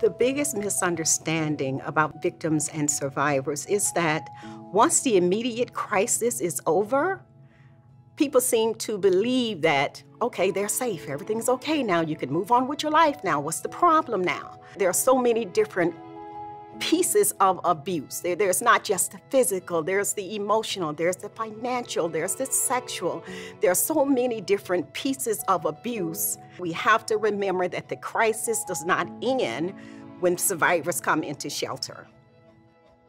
The biggest misunderstanding about victims and survivors is that once the immediate crisis is over, people seem to believe that, okay, they're safe, everything's okay now, you can move on with your life now, what's the problem now? There are so many different pieces of abuse. There, there's not just the physical, there's the emotional, there's the financial, there's the sexual. There are so many different pieces of abuse. We have to remember that the crisis does not end when survivors come into shelter.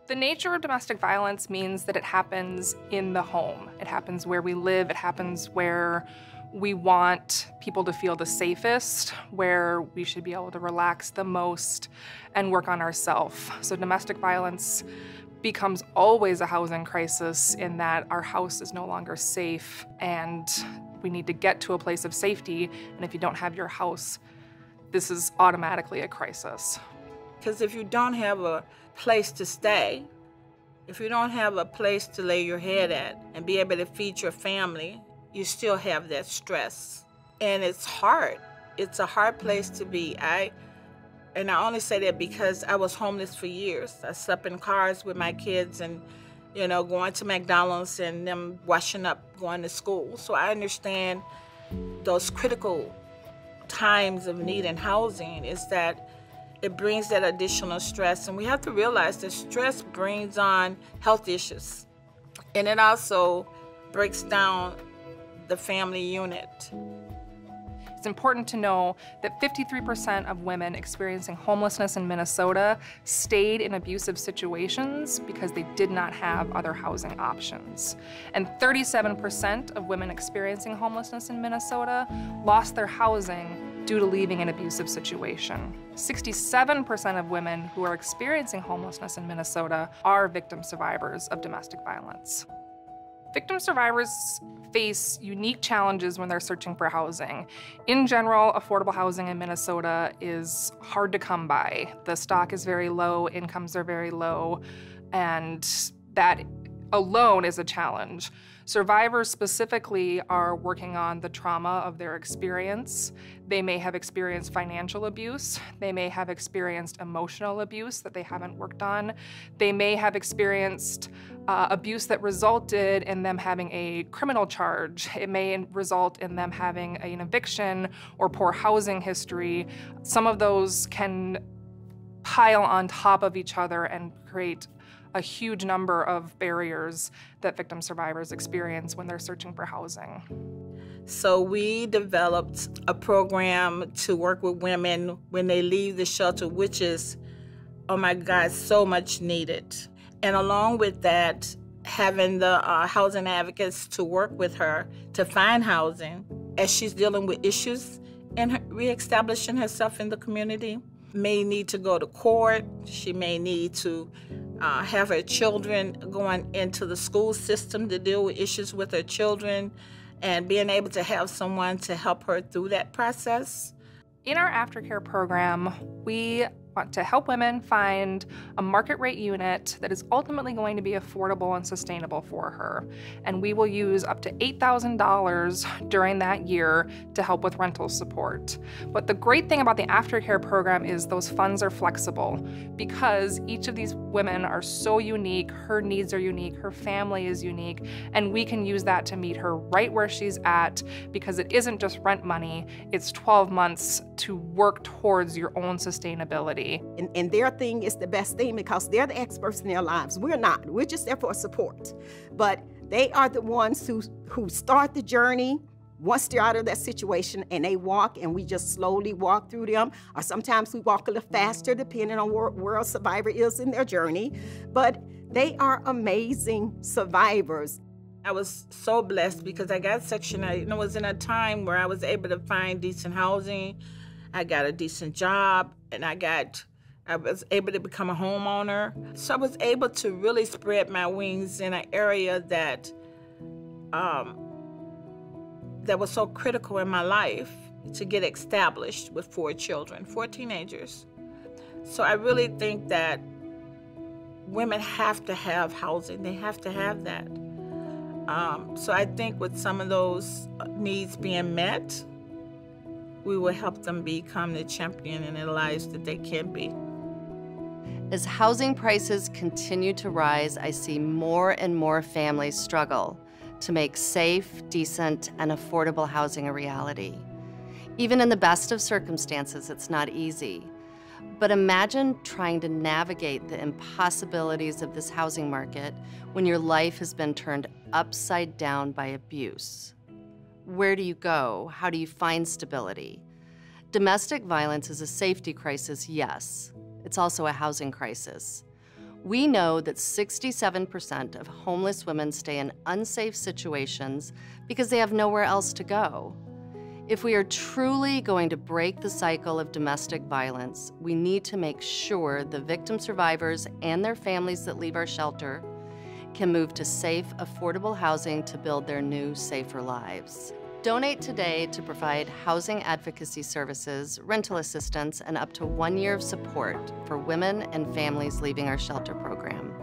The nature of domestic violence means that it happens in the home. It happens where we live, it happens where we want people to feel the safest, where we should be able to relax the most and work on ourselves. So domestic violence becomes always a housing crisis in that our house is no longer safe and we need to get to a place of safety. And if you don't have your house, this is automatically a crisis. Because if you don't have a place to stay, if you don't have a place to lay your head at and be able to feed your family, you still have that stress. And it's hard. It's a hard place to be. I and I only say that because I was homeless for years. I slept in cars with my kids and you know, going to McDonald's and them washing up going to school. So I understand those critical times of need in housing is that it brings that additional stress. And we have to realize that stress brings on health issues. And it also breaks down the family unit. It's important to know that 53% of women experiencing homelessness in Minnesota stayed in abusive situations because they did not have other housing options. And 37% of women experiencing homelessness in Minnesota lost their housing due to leaving an abusive situation. 67% of women who are experiencing homelessness in Minnesota are victim survivors of domestic violence. Victim survivors face unique challenges when they're searching for housing. In general, affordable housing in Minnesota is hard to come by. The stock is very low, incomes are very low, and that alone is a challenge. Survivors specifically are working on the trauma of their experience. They may have experienced financial abuse. They may have experienced emotional abuse that they haven't worked on. They may have experienced uh, abuse that resulted in them having a criminal charge. It may result in them having an eviction or poor housing history. Some of those can pile on top of each other and create a huge number of barriers that victim survivors experience when they're searching for housing. So we developed a program to work with women when they leave the shelter, which is, oh my God, so much needed. And along with that, having the uh, housing advocates to work with her to find housing as she's dealing with issues and reestablishing herself in the community. May need to go to court. She may need to uh, have her children going into the school system to deal with issues with her children and being able to have someone to help her through that process. In our aftercare program, we want to help women find a market rate unit that is ultimately going to be affordable and sustainable for her. And we will use up to $8,000 during that year to help with rental support. But the great thing about the aftercare program is those funds are flexible because each of these women are so unique, her needs are unique, her family is unique, and we can use that to meet her right where she's at because it isn't just rent money, it's 12 months to work towards your own sustainability. And, and their thing is the best thing because they're the experts in their lives. We're not. We're just there for support. But they are the ones who, who start the journey once they're out of that situation and they walk and we just slowly walk through them or sometimes we walk a little faster depending on where, where a survivor is in their journey but they are amazing survivors I was so blessed because I got Section 8 and it was in a time where I was able to find decent housing I got a decent job, and I got I was able to become a homeowner. So I was able to really spread my wings in an area that um, that was so critical in my life to get established with four children, four teenagers. So I really think that women have to have housing. They have to have that. Um, so I think with some of those needs being met, we will help them become the champion in their lives that they can be. As housing prices continue to rise, I see more and more families struggle to make safe, decent, and affordable housing a reality. Even in the best of circumstances, it's not easy. But imagine trying to navigate the impossibilities of this housing market when your life has been turned upside down by abuse. Where do you go? How do you find stability? Domestic violence is a safety crisis, yes. It's also a housing crisis. We know that 67% of homeless women stay in unsafe situations because they have nowhere else to go. If we are truly going to break the cycle of domestic violence, we need to make sure the victim survivors and their families that leave our shelter can move to safe, affordable housing to build their new, safer lives. Donate today to provide housing advocacy services, rental assistance, and up to one year of support for women and families leaving our shelter program.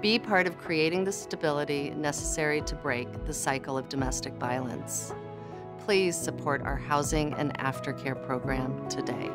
Be part of creating the stability necessary to break the cycle of domestic violence. Please support our housing and aftercare program today.